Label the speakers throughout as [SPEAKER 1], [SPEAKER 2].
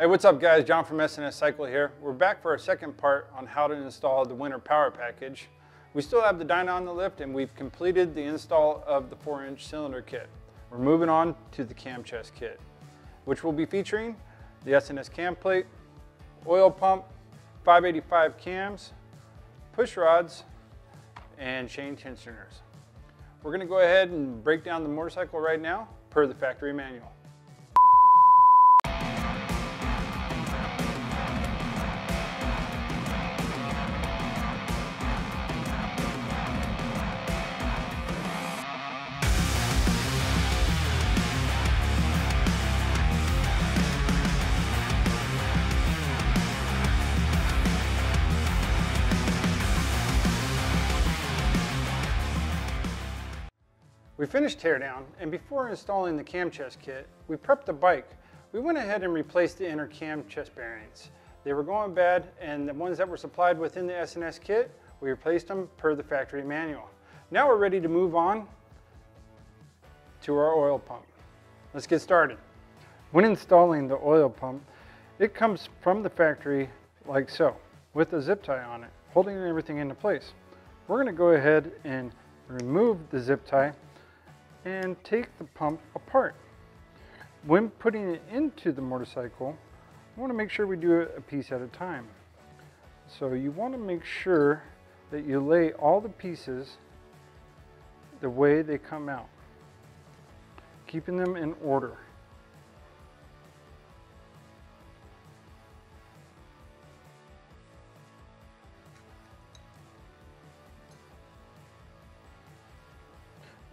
[SPEAKER 1] Hey, what's up guys? Jon from S&S Cycle here. We're back for our second part on how to install the winter power package. We still have the Dyna on the lift and we've completed the install of the 4-inch cylinder kit. We're moving on to the cam chest kit, which will be featuring the S&S cam plate, oil pump, 585 cams, push rods, and chain tensioners. We're going to go ahead and break down the motorcycle right now per the factory manual. Finished teardown, and before installing the cam chest kit, we prepped the bike. We went ahead and replaced the inner cam chest bearings. They were going bad, and the ones that were supplied within the S&S kit, we replaced them per the factory manual. Now we're ready to move on to our oil pump. Let's get started. When installing the oil pump, it comes from the factory like so, with a zip tie on it, holding everything into place. We're gonna go ahead and remove the zip tie and take the pump apart. When putting it into the motorcycle, we want to make sure we do it a piece at a time. So you want to make sure that you lay all the pieces the way they come out, keeping them in order.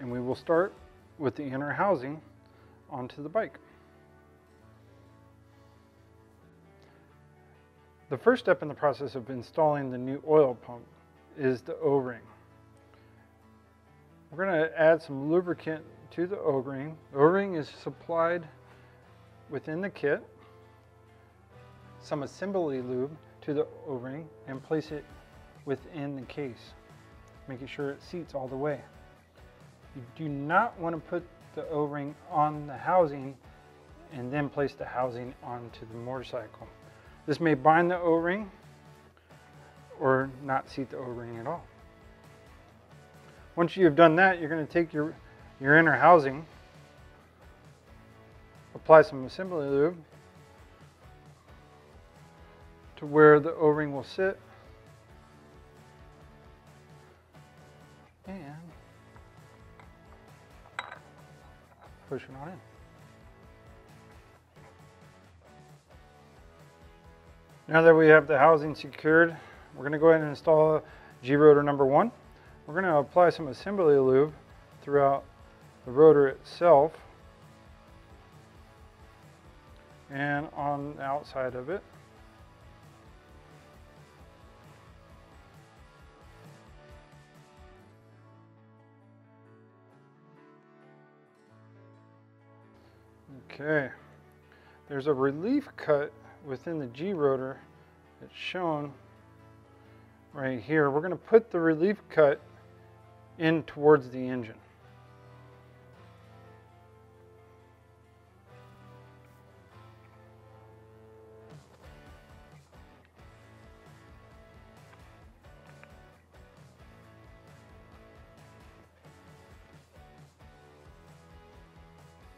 [SPEAKER 1] And we will start with the inner housing onto the bike. The first step in the process of installing the new oil pump is the O-ring. We're going to add some lubricant to the O-ring. The O-ring is supplied within the kit, some assembly lube to the O-ring and place it within the case, making sure it seats all the way. You do not want to put the O-ring on the housing and then place the housing onto the motorcycle. This may bind the O-ring or not seat the O-ring at all. Once you've done that, you're going to take your, your inner housing, apply some assembly lube to where the O-ring will sit pushing on in. Now that we have the housing secured, we're going to go ahead and install G-rotor number one. We're going to apply some assembly lube throughout the rotor itself and on the outside of it. Okay, there's a relief cut within the G-rotor that's shown right here. We're going to put the relief cut in towards the engine.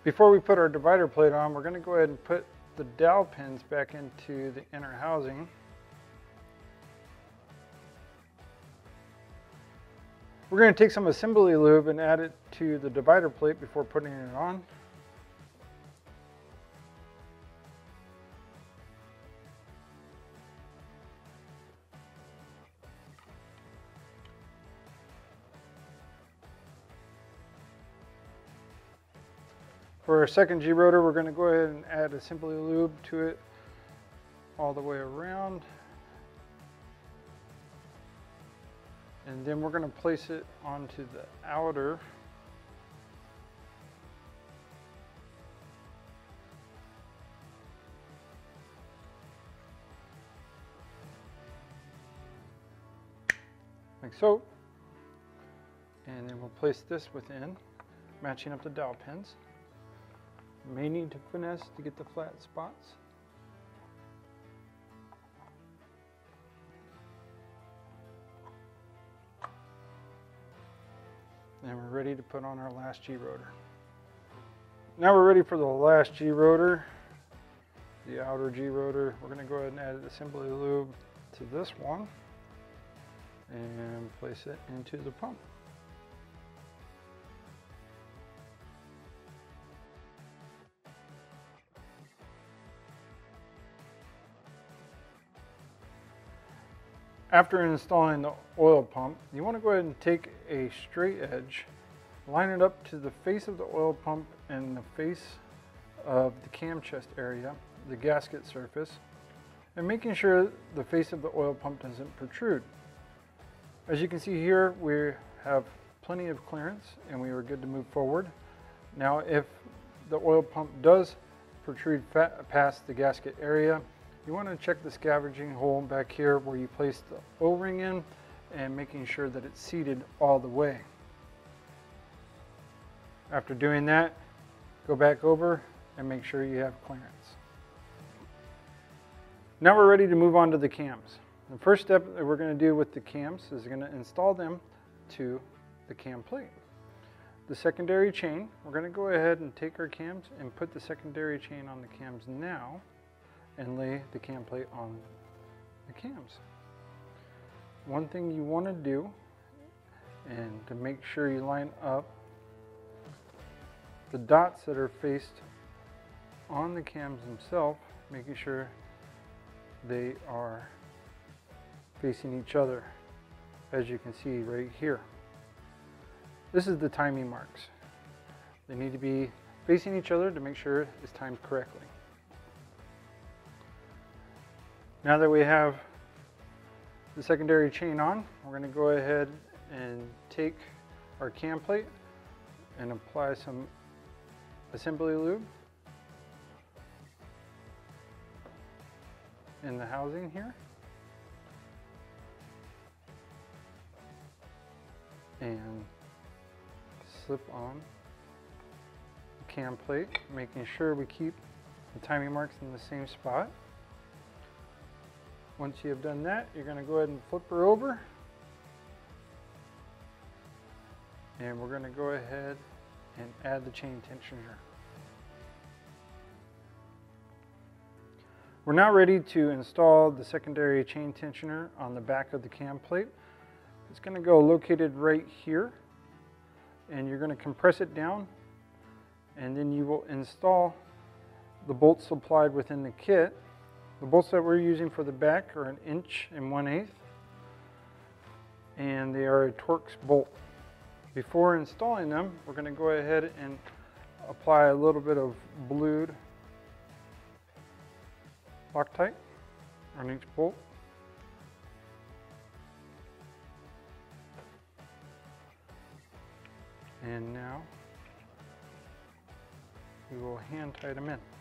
[SPEAKER 1] Before we put our divider plate on, we're going to go ahead and put the dowel pins back into the inner housing. We're going to take some assembly lube and add it to the divider plate before putting it on. For our second G-rotor, we're going to go ahead and add a assembly lube to it all the way around. And then we're going to place it onto the outer like so. And then we'll place this within, matching up the dowel pins may need to finesse to get the flat spots. And we're ready to put on our last G-rotor. Now we're ready for the last G-rotor, the outer G-rotor. We're gonna go ahead and add assembly lube to this one and place it into the pump. After installing the oil pump, you want to go ahead and take a straight edge, line it up to the face of the oil pump and the face of the cam chest area, the gasket surface, and making sure the face of the oil pump doesn't protrude. As you can see here, we have plenty of clearance and we are good to move forward. Now if the oil pump does protrude past the gasket area, you want to check the scavenging hole back here where you place the O-ring in and making sure that it's seated all the way. After doing that, go back over and make sure you have clearance. Now we're ready to move on to the cams. The first step that we're going to do with the cams is going to install them to the cam plate. The secondary chain, we're going to go ahead and take our cams and put the secondary chain on the cams now and lay the cam plate on the cams. One thing you want to do and to make sure you line up the dots that are faced on the cams themselves, making sure they are facing each other as you can see right here. This is the timing marks. They need to be facing each other to make sure it's timed correctly. Now that we have the secondary chain on, we're going to go ahead and take our cam plate and apply some assembly lube in the housing here. And slip on the cam plate, making sure we keep the timing marks in the same spot. Once you have done that, you're going to go ahead and flip her over. And we're going to go ahead and add the chain tensioner. We're now ready to install the secondary chain tensioner on the back of the cam plate. It's going to go located right here and you're going to compress it down and then you will install the bolts supplied within the kit the bolts that we're using for the back are an inch and one eighth, and they are a Torx bolt. Before installing them, we're going to go ahead and apply a little bit of blued Loctite on each bolt. And now we will hand tight them in.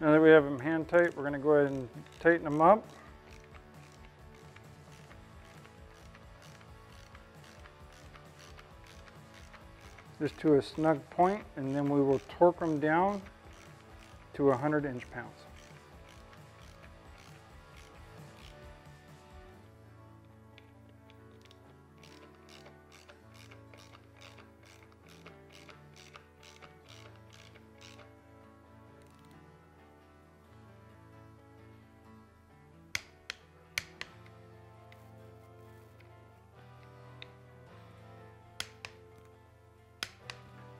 [SPEAKER 1] Now that we have them hand tight, we're going to go ahead and tighten them up. Just to a snug point, and then we will torque them down to 100 inch pounds.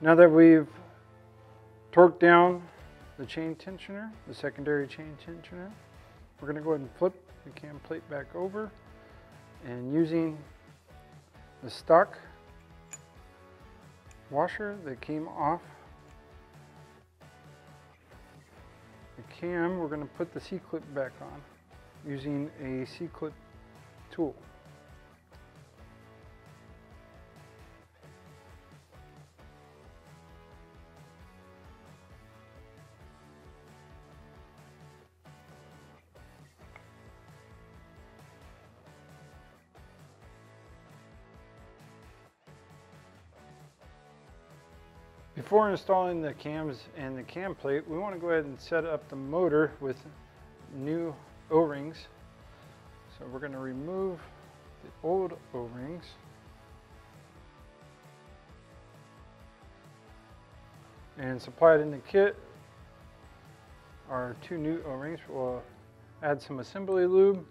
[SPEAKER 1] Now that we've torqued down the chain tensioner, the secondary chain tensioner, we're going to go ahead and flip the cam plate back over and using the stock washer that came off the cam, we're going to put the C-clip back on using a C-clip tool. Before installing the cams and the cam plate, we want to go ahead and set up the motor with new O-rings. So we're going to remove the old O-rings. And supplied in the kit are two new O-rings. We'll add some assembly lube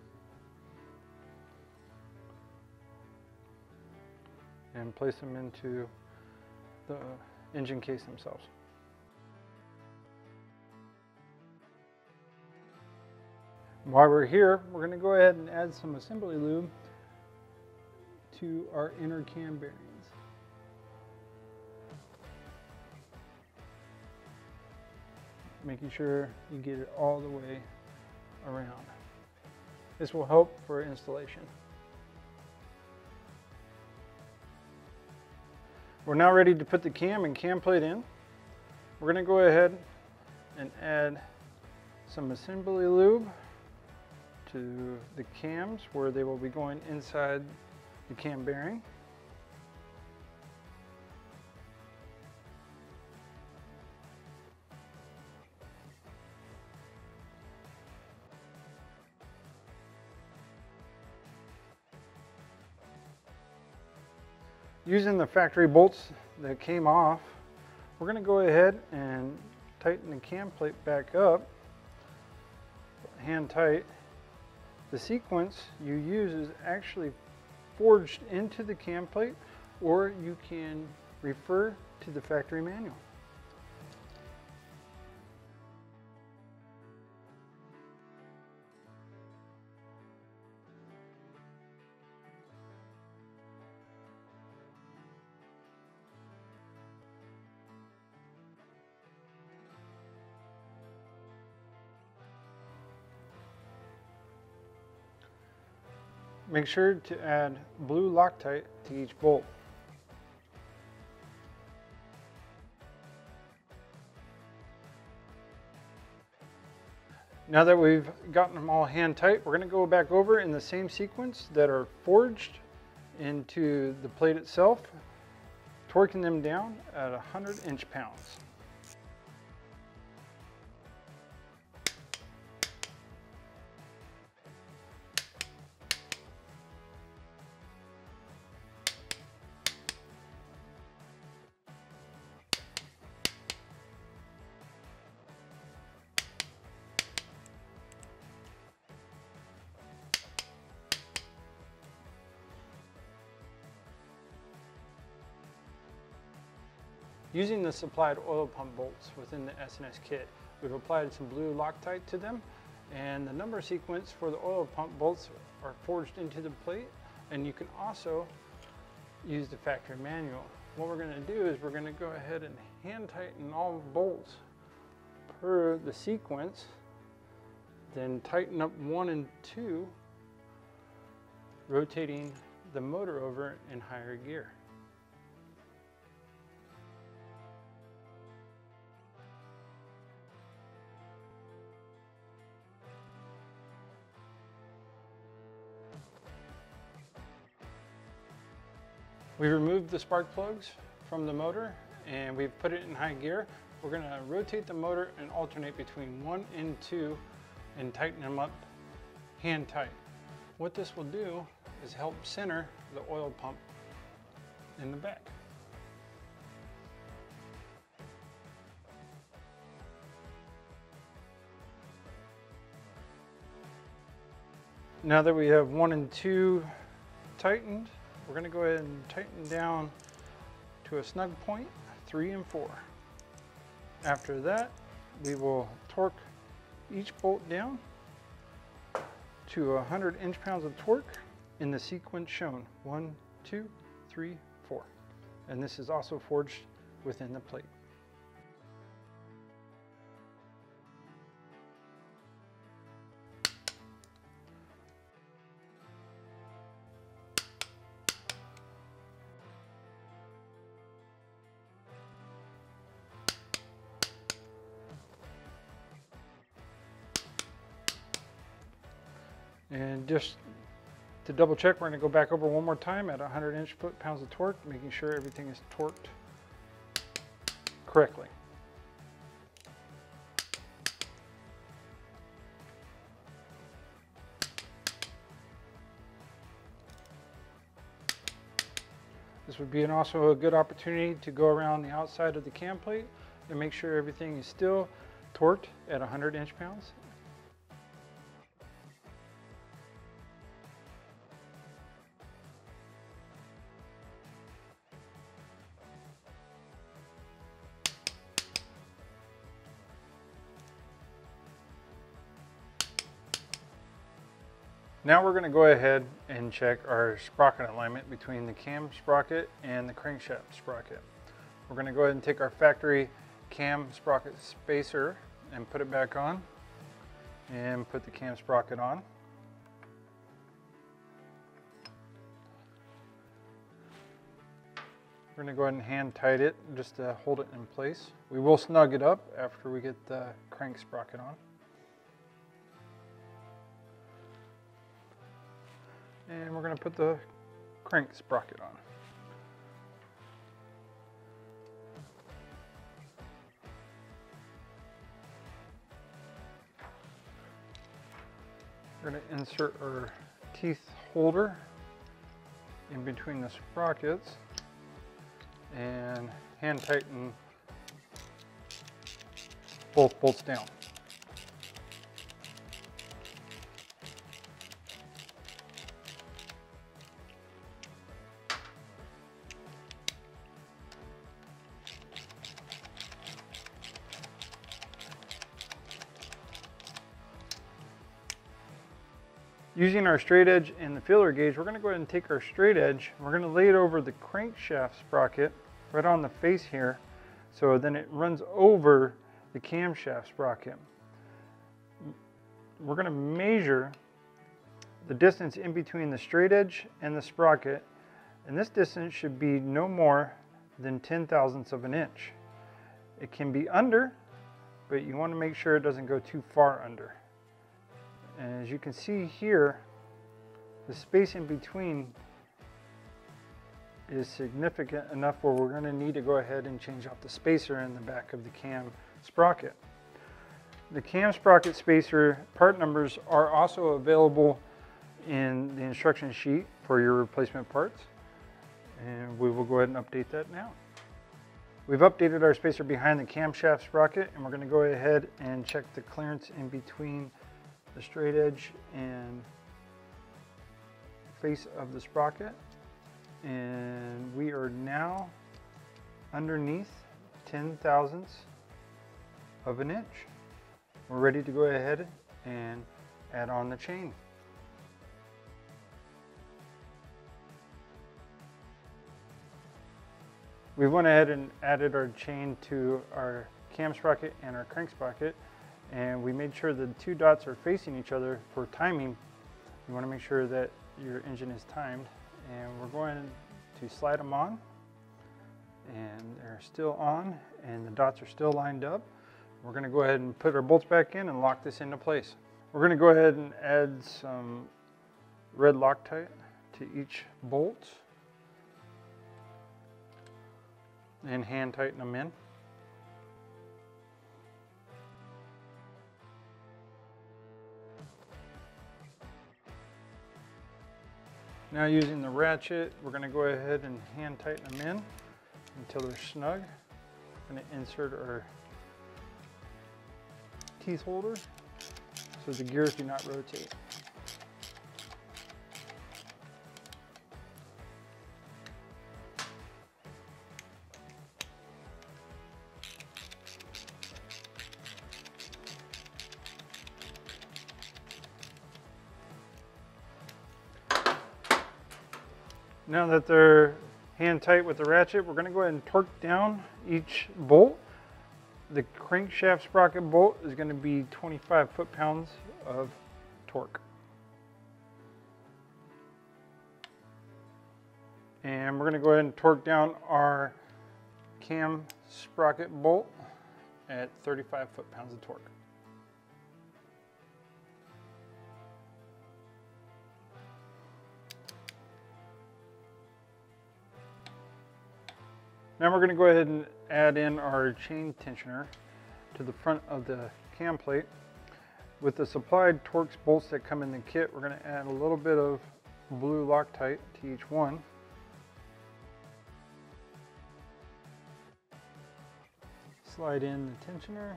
[SPEAKER 1] and place them into the engine case themselves. While we're here, we're going to go ahead and add some assembly lube to our inner cam bearings. Making sure you get it all the way around. This will help for installation. We're now ready to put the cam and cam plate in. We're going to go ahead and add some assembly lube to the cams where they will be going inside the cam bearing. Using the factory bolts that came off, we're going to go ahead and tighten the cam plate back up, hand tight. The sequence you use is actually forged into the cam plate or you can refer to the factory manual. Make sure to add blue Loctite to each bolt. Now that we've gotten them all hand tight, we're going to go back over in the same sequence that are forged into the plate itself, torquing them down at 100 inch pounds. Using the supplied oil pump bolts within the S&S kit, we've applied some blue Loctite to them and the number sequence for the oil pump bolts are forged into the plate and you can also use the factory manual. What we're going to do is we're going to go ahead and hand tighten all bolts per the sequence, then tighten up one and two, rotating the motor over in higher gear. We removed the spark plugs from the motor and we've put it in high gear. We're gonna rotate the motor and alternate between one and two and tighten them up hand tight. What this will do is help center the oil pump in the back. Now that we have one and two tightened, we're gonna go ahead and tighten down to a snug point, three and four. After that, we will torque each bolt down to 100 inch pounds of torque in the sequence shown. One, two, three, four. And this is also forged within the plate. And just to double check, we're gonna go back over one more time at 100 inch foot pounds of torque, making sure everything is torqued correctly. This would be an also a good opportunity to go around the outside of the cam plate and make sure everything is still torqued at 100 inch pounds. Now we're going to go ahead and check our sprocket alignment between the cam sprocket and the crankshaft sprocket. We're going to go ahead and take our factory cam sprocket spacer and put it back on and put the cam sprocket on. We're going to go ahead and hand tight it just to hold it in place. We will snug it up after we get the crank sprocket on. And we're going to put the crank sprocket on. We're going to insert our teeth holder in between the sprockets and hand tighten both bolts down. Using our straight edge and the feeler gauge, we're going to go ahead and take our straight edge, we're going to lay it over the crankshaft sprocket right on the face here, so then it runs over the camshaft sprocket. We're going to measure the distance in between the straight edge and the sprocket, and this distance should be no more than 10 thousandths of an inch. It can be under, but you want to make sure it doesn't go too far under. And as you can see here, the space in between is significant enough where we're going to need to go ahead and change out the spacer in the back of the cam sprocket. The cam sprocket spacer part numbers are also available in the instruction sheet for your replacement parts. And we will go ahead and update that now. We've updated our spacer behind the camshaft sprocket and we're going to go ahead and check the clearance in between the straight edge and face of the sprocket. And we are now underneath 10 thousandths of an inch. We're ready to go ahead and add on the chain. We went ahead and added our chain to our cam sprocket and our crank sprocket and we made sure the two dots are facing each other for timing. You want to make sure that your engine is timed and we're going to slide them on and they're still on and the dots are still lined up. We're going to go ahead and put our bolts back in and lock this into place. We're going to go ahead and add some red Loctite to each bolt and hand tighten them in. Now using the ratchet, we're going to go ahead and hand tighten them in until they're snug. I'm to insert our teeth holder so the gears do not rotate. Now that they're hand tight with the ratchet, we're going to go ahead and torque down each bolt. The crankshaft sprocket bolt is going to be 25 foot-pounds of torque. And we're going to go ahead and torque down our cam sprocket bolt at 35 foot-pounds of torque. Now we're going to go ahead and add in our chain tensioner to the front of the cam plate. With the supplied Torx bolts that come in the kit, we're going to add a little bit of blue Loctite to each one. Slide in the tensioner.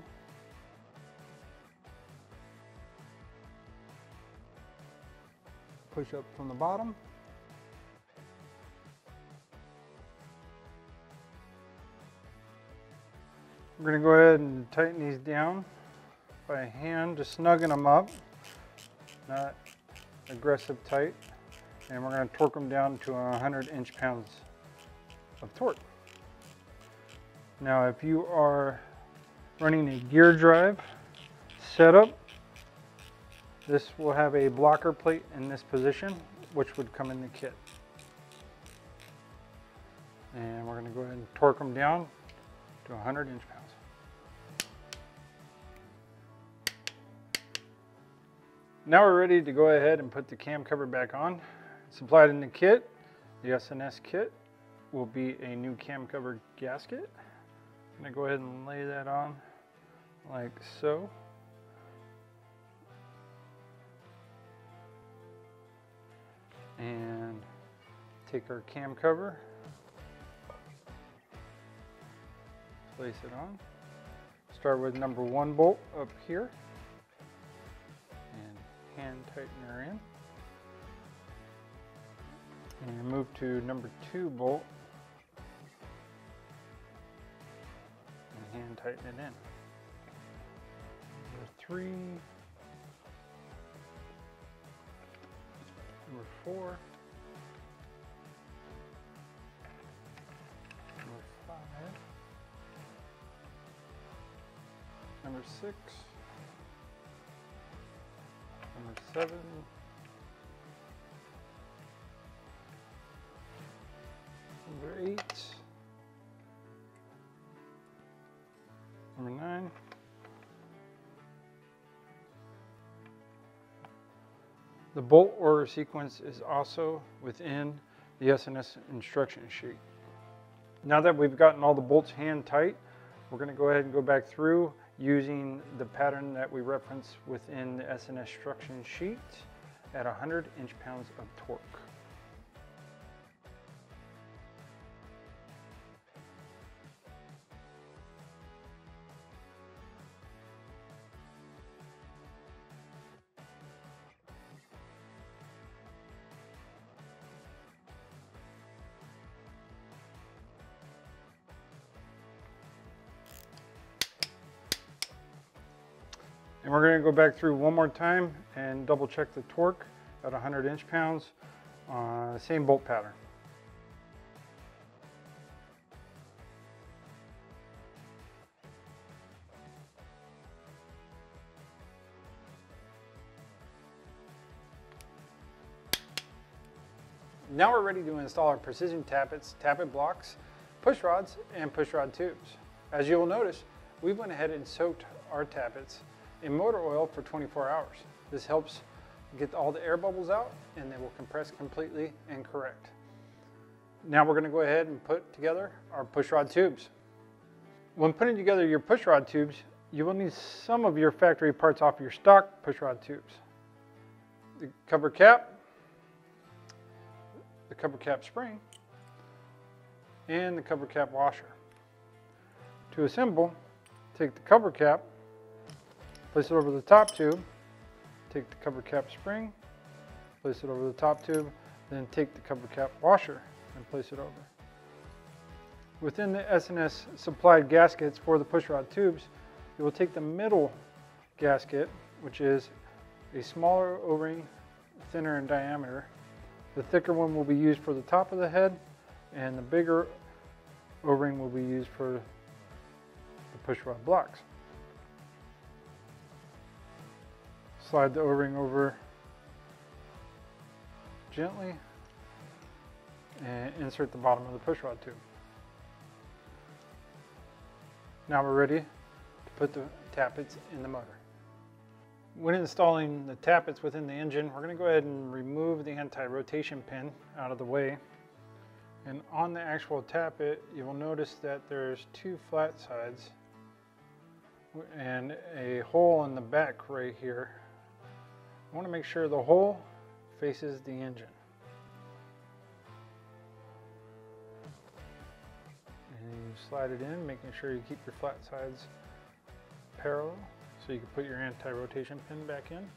[SPEAKER 1] Push up from the bottom. We're going to go ahead and tighten these down by hand, just snugging them up, not aggressive tight. And we're going to torque them down to 100 inch pounds of torque. Now if you are running a gear drive setup, this will have a blocker plate in this position, which would come in the kit. And we're going to go ahead and torque them down to 100 inch pounds. Now we're ready to go ahead and put the cam cover back on. Supplied in the kit, the S&S kit, will be a new cam cover gasket. I'm gonna go ahead and lay that on like so. And take our cam cover, place it on. Start with number one bolt up here hand tightener in. And move to number two bolt. And hand tighten it in. Number three, number four, number five, number six, seven. Number eight. Number nine. The bolt order sequence is also within the S&S instruction sheet. Now that we've gotten all the bolts hand tight, we're going to go ahead and go back through using the pattern that we reference within the S&S instruction sheet at 100 inch-pounds of torque. Go back through one more time and double check the torque at 100 inch pounds, uh, same bolt pattern. Now we're ready to install our precision tappets, tappet blocks, push rods, and push rod tubes. As you will notice, we went ahead and soaked our tappets in motor oil for 24 hours. This helps get all the air bubbles out and they will compress completely and correct. Now we're going to go ahead and put together our pushrod tubes. When putting together your pushrod tubes, you will need some of your factory parts off your stock pushrod tubes. The cover cap, the cover cap spring, and the cover cap washer. To assemble, take the cover cap Place it over the top tube, take the cover cap spring, place it over the top tube, then take the cover cap washer and place it over. Within the S&S supplied gaskets for the pushrod tubes, you will take the middle gasket, which is a smaller o-ring, thinner in diameter. The thicker one will be used for the top of the head, and the bigger o-ring will be used for the pushrod blocks. Slide the o-ring over gently and insert the bottom of the pushrod tube. Now we're ready to put the tappets in the motor. When installing the tappets within the engine, we're going to go ahead and remove the anti-rotation pin out of the way. And on the actual tappet, you will notice that there's two flat sides and a hole in the back right here. I want to make sure the hole faces the engine. And you slide it in, making sure you keep your flat sides parallel so you can put your anti-rotation pin back in.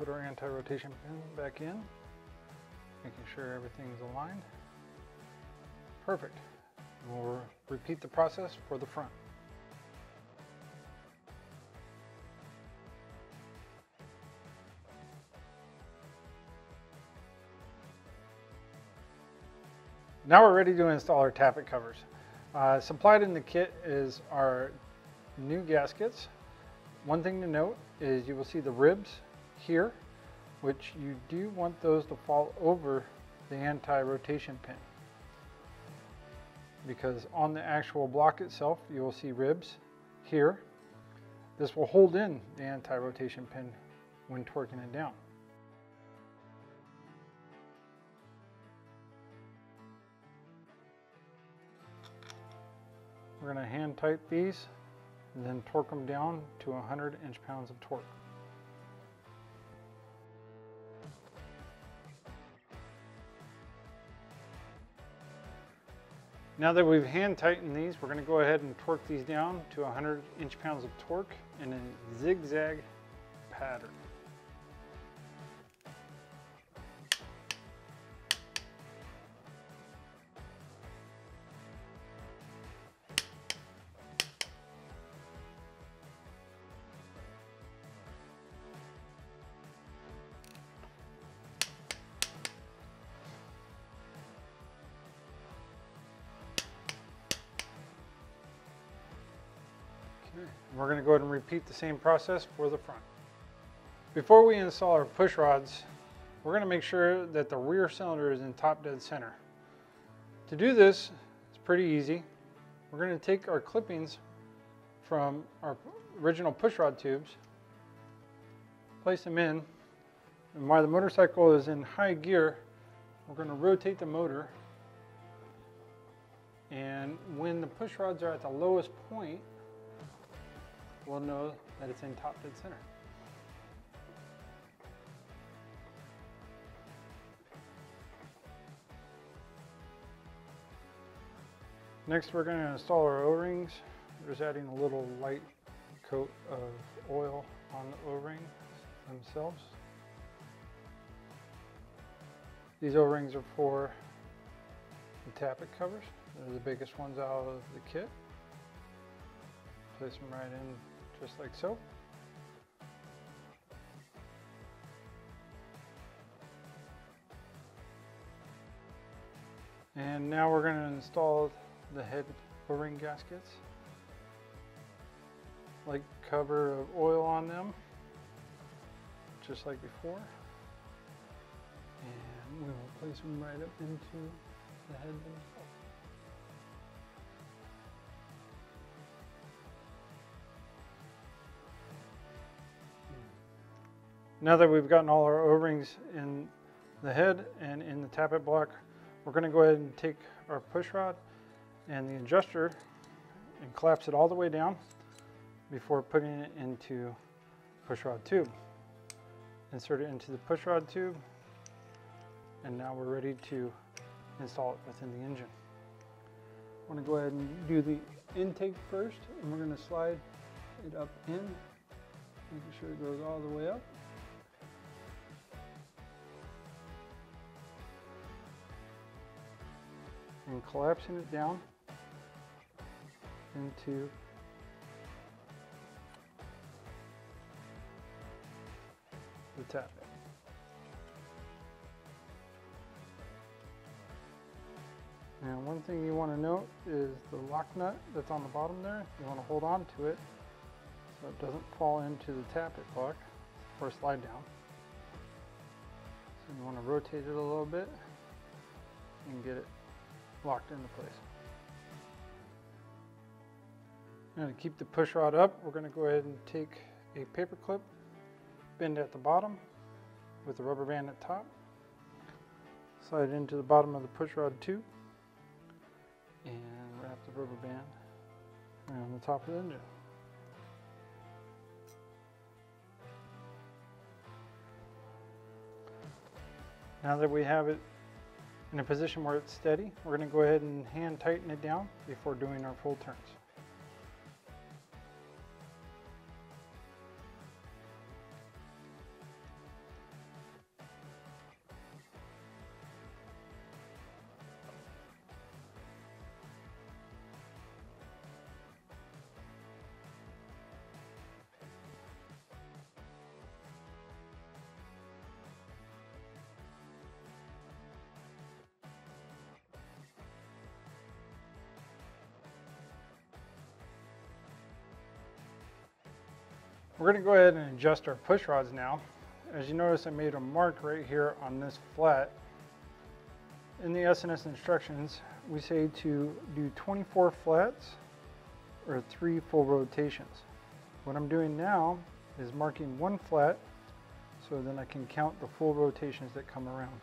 [SPEAKER 1] Put our anti-rotation pin back in, making sure everything's aligned. Perfect. We'll repeat the process for the front. Now we're ready to install our tappet covers. Uh, supplied in the kit is our new gaskets. One thing to note is you will see the ribs here, which you do want those to fall over the anti-rotation pin. Because on the actual block itself, you will see ribs here. This will hold in the anti-rotation pin when torquing it down. We're going to hand tight these and then torque them down to 100 inch-pounds of torque. Now that we've hand tightened these, we're going to go ahead and torque these down to 100 inch-pounds of torque in a zigzag pattern. Go ahead and repeat the same process for the front. Before we install our push rods, we're going to make sure that the rear cylinder is in top dead center. To do this, it's pretty easy. We're going to take our clippings from our original push rod tubes, place them in, and while the motorcycle is in high gear, we're going to rotate the motor and when the push rods are at the lowest point, we'll know that it's in top dead center. Next we're going to install our O-rings. We're just adding a little light coat of oil on the O-rings themselves. These O-rings are for the tappet covers. They're the biggest ones out of the kit. Place them right in just like so. And now we're going to install the head O-ring gaskets. Like cover of oil on them, just like before. And we will place them right up into the head. Now that we've gotten all our O-rings in the head and in the tappet block, we're going to go ahead and take our push rod and the adjuster and collapse it all the way down before putting it into push rod tube. Insert it into the push rod tube and now we're ready to install it within the engine. I want to go ahead and do the intake first and we're going to slide it up in, making sure it goes all the way up. And collapsing it down into the tappet. Now one thing you want to note is the lock nut that's on the bottom there, you want to hold on to it so it doesn't fall into the tappet block or slide down. So you want to rotate it a little bit and get it locked into place. Now to keep the push rod up, we're going to go ahead and take a paper clip, bend at the bottom with the rubber band at top, slide it into the bottom of the push rod tube, and wrap the rubber band around the top of the engine. Now that we have it in a position where it's steady, we're going to go ahead and hand tighten it down before doing our full turns. We're going to go ahead and adjust our push rods now. As you notice, I made a mark right here on this flat. In the S&S instructions, we say to do 24 flats or three full rotations. What I'm doing now is marking one flat so then I can count the full rotations that come around.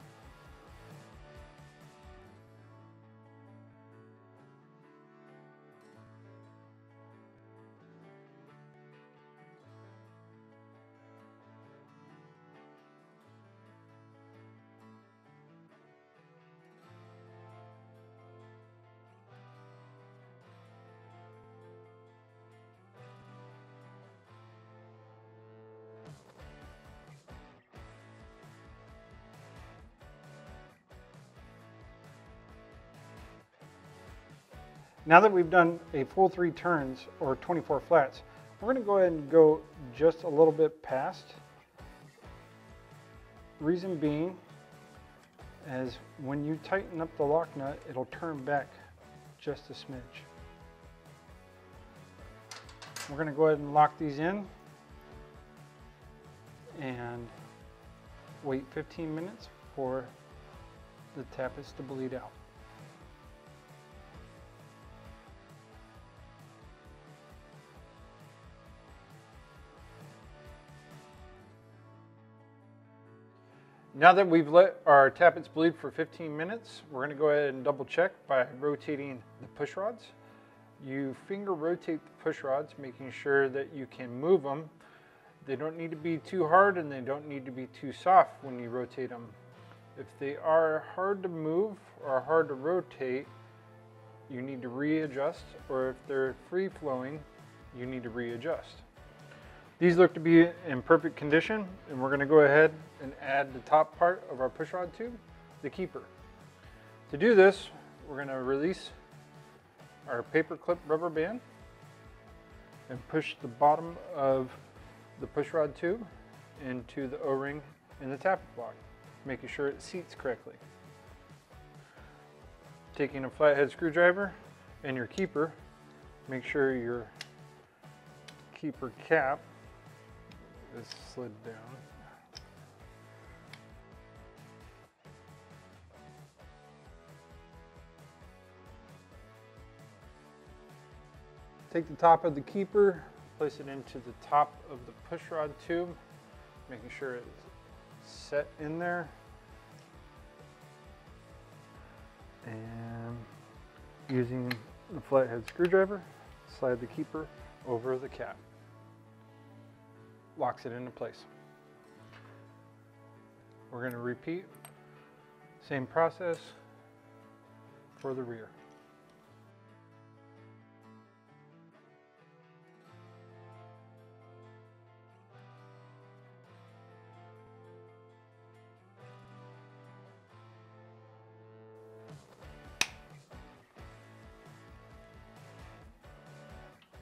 [SPEAKER 1] Now that we've done a full three turns or 24 flats, we're going to go ahead and go just a little bit past. Reason being, as when you tighten up the lock nut, it'll turn back just a smidge. We're going to go ahead and lock these in and wait 15 minutes for the tappets to bleed out. Now that we've let our tappets bleed for 15 minutes, we're going to go ahead and double check by rotating the push rods. You finger rotate the push rods, making sure that you can move them. They don't need to be too hard and they don't need to be too soft when you rotate them. If they are hard to move or hard to rotate, you need to readjust, or if they're free flowing, you need to readjust. These look to be in perfect condition and we're going to go ahead and add the top part of our pushrod tube, the keeper. To do this, we're going to release our paperclip rubber band and push the bottom of the pushrod tube into the O-ring in the tappet block, making sure it seats correctly. Taking a flathead screwdriver and your keeper, make sure your keeper cap slid down. Take the top of the keeper, place it into the top of the push rod tube, making sure it's set in there. And using the flathead screwdriver, slide the keeper over the cap locks it into place. We're going to repeat same process for the rear.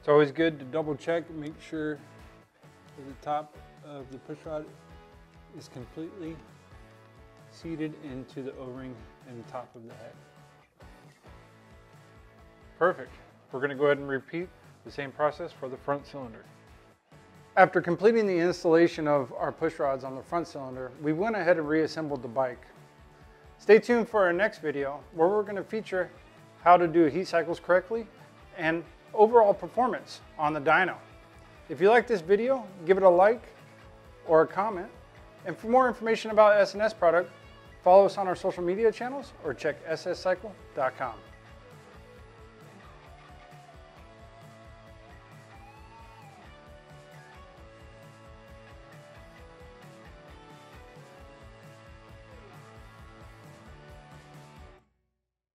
[SPEAKER 1] It's always good to double check, make sure top of the push rod is completely seated into the O-ring in the top of the head. Perfect. We're going to go ahead and repeat the same process for the front cylinder. After completing the installation of our push rods on the front cylinder, we went ahead and reassembled the bike. Stay tuned for our next video where we're going to feature how to do heat cycles correctly and overall performance on the dyno. If you like this video, give it a like or a comment. And for more information about S&S product, follow us on our social media channels or check sscycle.com.